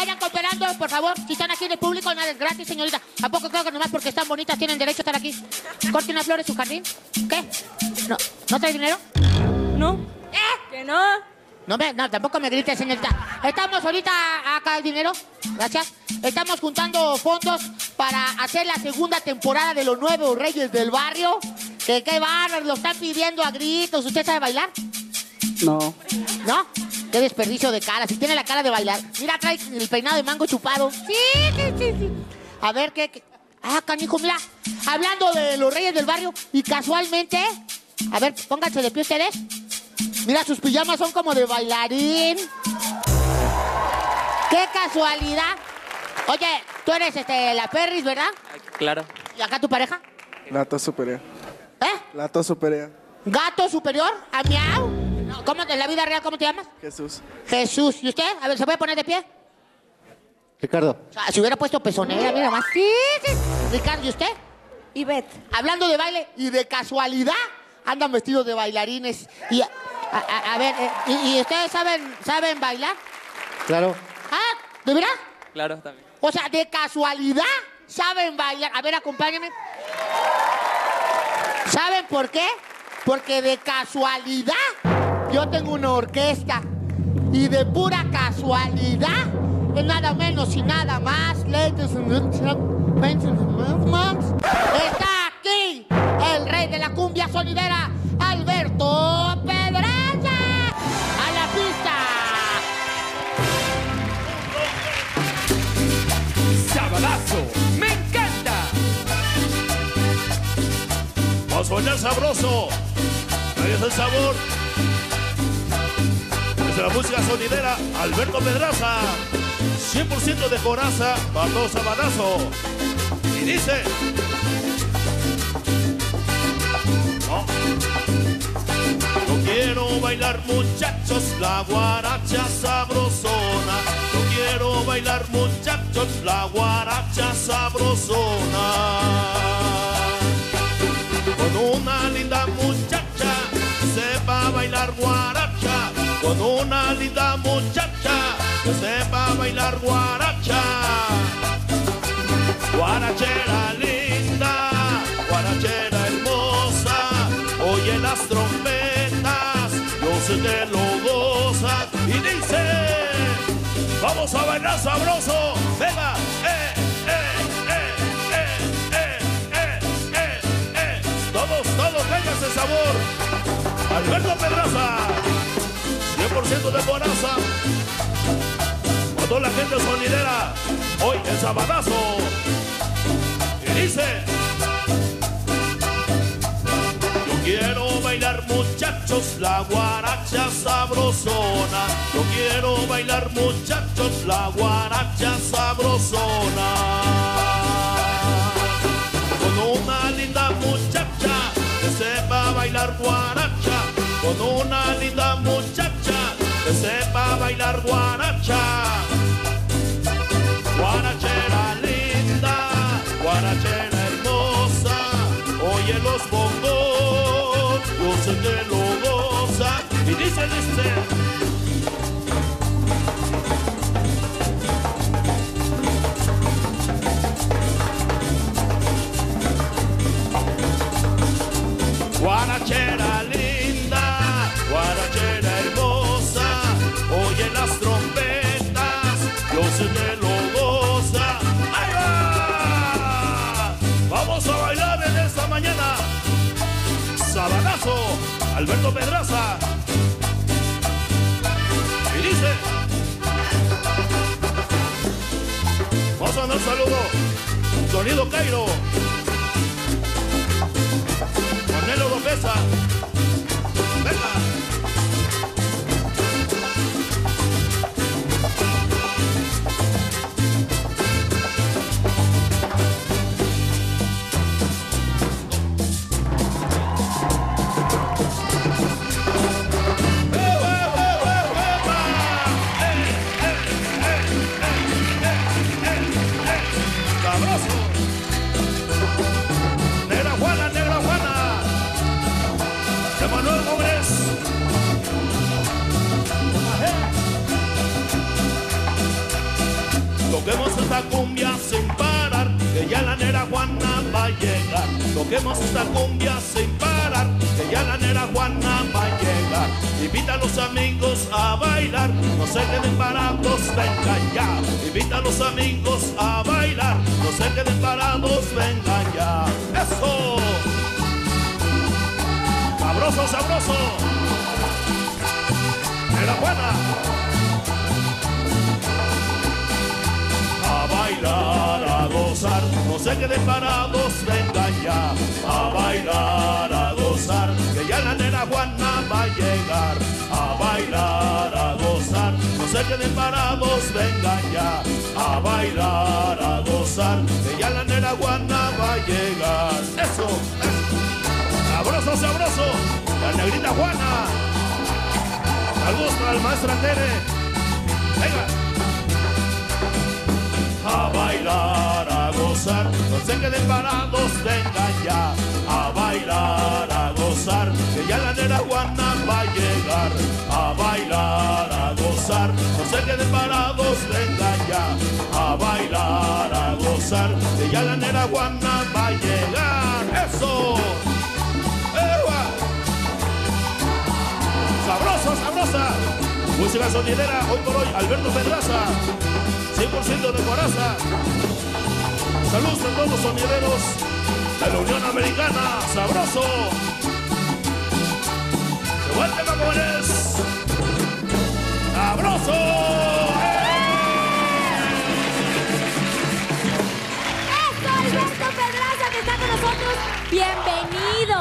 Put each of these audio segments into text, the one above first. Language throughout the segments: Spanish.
Vayan cooperando, por favor. Si están aquí en el público, nada es gratis, señorita. ¿A poco creo que nomás porque están bonitas tienen derecho a estar aquí? Corten las flores su jardín. ¿Qué? ¿No, ¿no trae dinero? No. ¿Eh? Que no. No, me, no, tampoco me grites, señorita. Estamos ahorita acá el dinero. Gracias. Estamos juntando fondos para hacer la segunda temporada de Los Nuevos Reyes del Barrio. Que qué bárbaro, lo están pidiendo a gritos. ¿Usted sabe bailar? No. ¿No? Qué desperdicio de cara. Si tiene la cara de bailar. Mira, trae el peinado de mango chupado. Sí, sí, sí, sí. A ver, ¿qué? qué? Ah, canijo, mira. Hablando de los reyes del barrio y casualmente... A ver, pónganse de pie ustedes. Mira, sus pijamas son como de bailarín. ¡Qué casualidad! Oye, tú eres este, la Perris, ¿verdad? Claro. ¿Y acá tu pareja? Lato superior. ¿Eh? Lato superior. ¿Gato superior? ¿A miau? ¿Cómo, en la vida real, cómo te llamas? Jesús. Jesús. ¿Y usted? A ver, ¿se puede poner de pie? Ricardo. O sea, si hubiera puesto pezonera, mira más. Sí, sí. Ricardo, ¿y usted? Ivette. Hablando de baile y de casualidad, andan vestidos de bailarines. Y, a, a- a ver, eh, ¿y, y ustedes saben, saben bailar? Claro. Ah, ¿de verdad? Claro, también. O sea, de casualidad saben bailar. A ver, acompáñenme. ¿Saben por qué? Porque de casualidad yo tengo una orquesta. Y de pura casualidad, es nada menos y nada más, ladies and gentlemen, está aquí el rey de la cumbia sonidera, Alberto Pedraza. A la pista. Sabadazo, me encanta. Va a sabroso. Ahí es el sabor. Desde la música sonidera, Alberto Pedraza. 100% de coraza, Bardo Sabadazo. Y dice. No. Yo quiero bailar muchachos la guaracha sabrosona. Yo quiero bailar muchachos la guaracha sabrosona con una linda muchacha sepa bailar guaracha, con una linda muchacha que sepa bailar guaracha. Guarachera linda, guarachera hermosa, oye las trompetas, yo sé que lo gozas y dice, vamos a bailar sabroso, venga, eh. Todos, todos tengan ese sabor. Alberto Pedraza. 100% de Bonaza. Con toda la gente sonidera, hoy el sabadazo. Y dice, yo quiero bailar muchachos la guaracha sabrosona. Yo quiero bailar muchachos la guaracha sabrosona con una linda muchacha que sepa bailar guaracha, con una sepa bailar guaracha. Guarachera linda, guarachera hermosa, oye los bongos, sé que lo goza y dice, dice. Vamos a bailar en esta mañana. Sabadazo, Alberto Pedraza. Y dice, vamos a mandar saludo. Sonido Cairo. Cornelio Lopeza. Cumbia sin parar, que ya la nera Juana va llegar. Toquemos esta cumbia sin parar, que ya la nera Juana va a llegar. Invita a los amigos a bailar, no se queden parados, vengan ya. Invita a los amigos a bailar, no se queden parados, vengan ya. ¡Eso! Sabroso, sabroso. Nera Juana. Bailar, a gozar, no se queden parados, vengan ya. A bailar, a gozar, que ya la nena Juana va a llegar. A bailar, a gozar, no se queden parados, vengan ya. A bailar, a gozar, que ya la nena Juana va a llegar. Eso. Sabroso, sabroso, la negrita Juana. Saludos para el maestro Tere. Venga a bailar, a gozar, no se queden parados, vengan ya, a bailar, a gozar, que ya la nena Juana va a llegar, a bailar, a gozar, no se queden parados, vengan ya, a bailar, a gozar, que ya la nena Juana va a llegar, eso, ¡Ewa! sabrosa, sabrosa, música sonidera, hoy por hoy, Alberto Pedraza. 100% de coraza. Saludos a todos los sonideros de la Unión Americana. Sabroso. Se va el tema, jóvenes. Sabroso. ¡Eso, Alberto Pedraza, que está con nosotros! ¡Bienvenido!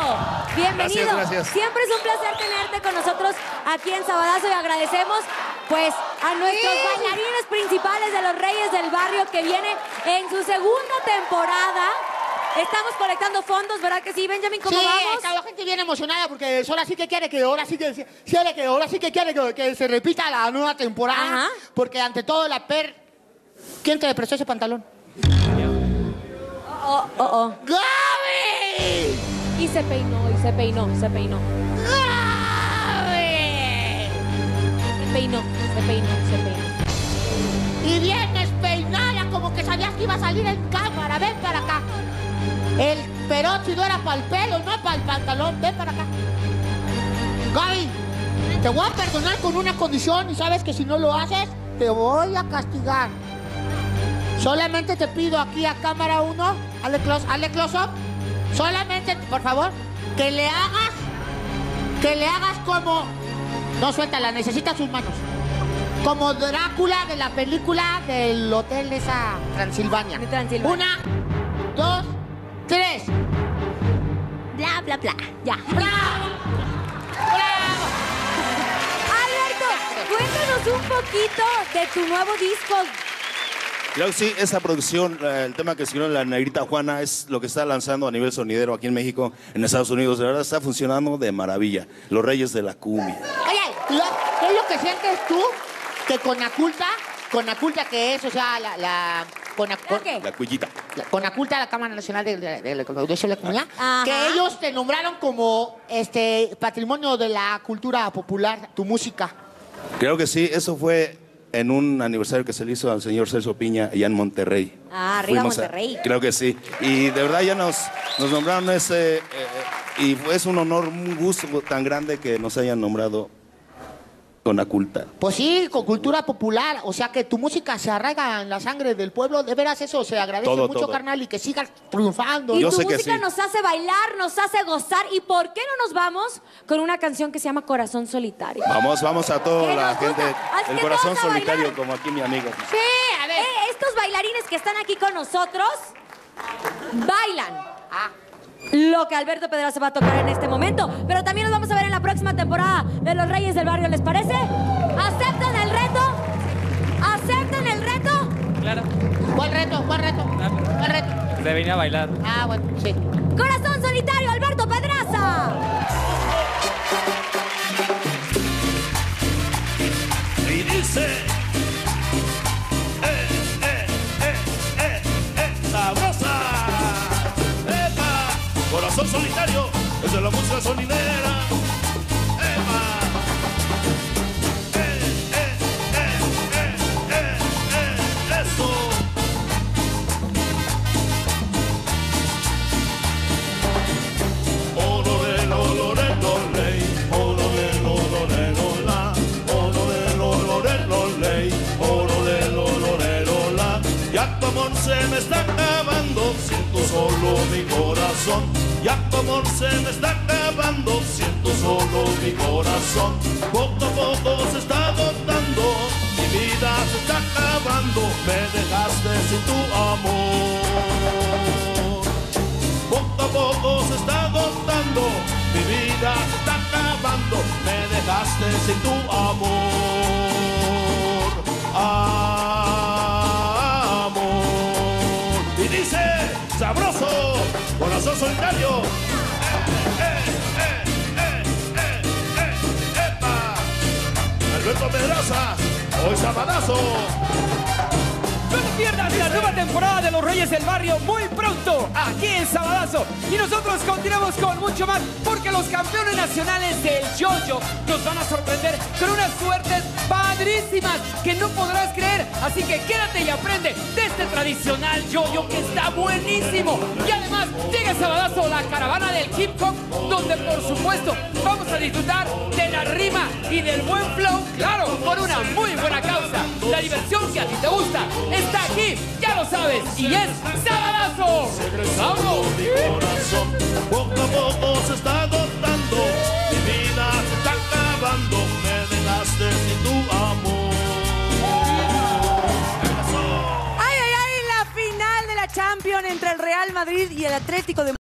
¡Bienvenido! Gracias, gracias. Siempre es un placer tenerte con nosotros aquí en Sabadazo y agradecemos pues a nuestros bailarines principales de los Reyes del Barrio que viene en su segunda temporada. Estamos colectando fondos, ¿verdad que sí, Benjamin? ¿Cómo sí, vamos? está la gente bien emocionada porque ahora sí que quiere que ahora sí que quiere que ahora sí que quiere que, que se repita la nueva temporada. Ajá. Porque ante todo la per ¿Quién te prestó ese pantalón? Oh, oh, oh. ¡Gaby! Y se peinó, y se peinó, se peinó. Que iba a salir en cámara. Ven para acá. El perochi no era para el pelo, no para el pantalón. Ven para acá. Gaby, te voy a perdonar con una condición y sabes que si no lo haces, te voy a castigar. Solamente te pido aquí a cámara 1, hazle close, close up. Solamente, por favor, que le hagas, que le hagas como... No, suéltala, necesita sus manos. Como Drácula de la película del hotel esa Transilvania. De Transilvania. Una, dos, tres. Bla, bla, bla. Ya. ¡Bravo! ¡Bravo! Alberto, cuéntanos un poquito de tu nuevo disco. Claro que sí, esa producción, eh, el tema que escribió la negrita Juana, es lo que está lanzando a nivel sonidero aquí en México, en Estados Unidos. De verdad está funcionando de maravilla. Los Reyes de la Cumbia. Oye, ¿qué es lo que sientes tú que con Aculta, con Aculta que es, o sea, la... la con, ¿Qué? La cuillita. la- con Aculta, la Cámara Nacional de, de, de la de la Comunidad, Ajá. que ellos te nombraron como este patrimonio de la cultura popular, tu música. Creo que sí, eso fue en un aniversario que se le hizo al señor Celso Piña allá en Monterrey. Ah, arriba Fuimos a- Monterrey. creo que sí. Y de verdad ya nos, nos nombraron ese... eh, eh, y es un honor, un gusto tan grande que nos hayan nombrado con Aculta. Pues sí, con cultura popular, o sea que tu música se arraiga en la sangre del pueblo, de veras eso se agradece Todo, mucho, todo. carnal, y que sigas triunfando. Y Yo tu sé que música sí. nos hace bailar, nos hace gozar. ¿Y por qué no nos vamos con una canción que se llama Corazón Solitario? Vamos, vamos a toda ¿Qué la gente, Así el corazón solitario bailar. como aquí mi amigo. Sí, a ver. Eh, estos bailarines que están aquí con nosotros bailan Ah, lo que Alberto Pedraza va a tocar en este momento. Pero también nos vamos a ver en la próxima temporada de Los Reyes del Barrio, ¿les parece? ¿Aceptan el reto? ¿Aceptan el reto? Claro, ¿Cuál reto? ¿Cuál reto? ¿Cuál reto? de venir a bailar. Ah, bueno, sí. Corazón solitario, Alberto Pedraza. Solitario, es de la música sonidera, está acabando, siento solo mi corazón. Poco a poco se está agotando, mi vida se está acabando, me dejaste sin tu amor. Poco a poco se está agotando, mi vida se está acabando, me dejaste sin tu amor. Amor. Y dice, sabroso, corazón solitario. Alberto Pedraza, hoy sabadazo. Pierdas la nueva temporada de Los Reyes del Barrio muy pronto, aquí en Sabadazo. Y nosotros continuamos con mucho más, porque los campeones nacionales del Yoyo nos van a sorprender con unas suertes padrísimas que no podrás creer. Así que quédate y aprende de este tradicional Yoyo que está buenísimo. Y además llega Sabadazo la caravana del hip hop, donde por supuesto vamos a disfrutar de la rima y del buen flow, claro, por una muy buena causa. La diversión que a ti te gusta está aquí, ya lo sabes, y es Sabadazo. Corazón. Poco a poco se está agotando, mi vida se está acabando, me dejaste sin tu amor. Ay, ay, ay, la final de la Champions entre el Real Madrid y el Atlético de